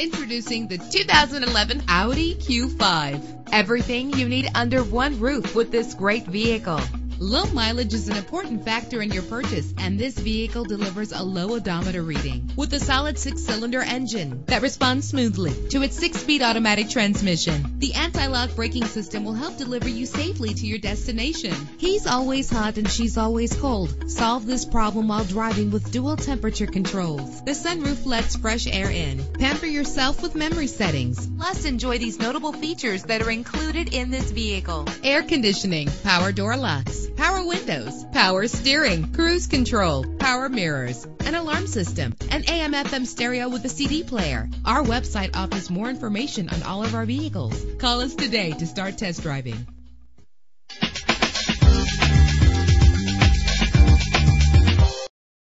Introducing the 2011 Audi Q5. Everything you need under one roof with this great vehicle. Low mileage is an important factor in your purchase, and this vehicle delivers a low odometer reading with a solid six cylinder engine that responds smoothly to its six speed automatic transmission. The anti lock braking system will help deliver you safely to your destination. He's always hot and she's always cold. Solve this problem while driving with dual temperature controls. The sunroof lets fresh air in. Pamper yourself with memory settings. Plus, enjoy these notable features that are included in this vehicle air conditioning, power door locks power windows, power steering, cruise control, power mirrors, an alarm system, an AM FM stereo with a CD player. Our website offers more information on all of our vehicles. Call us today to start test driving.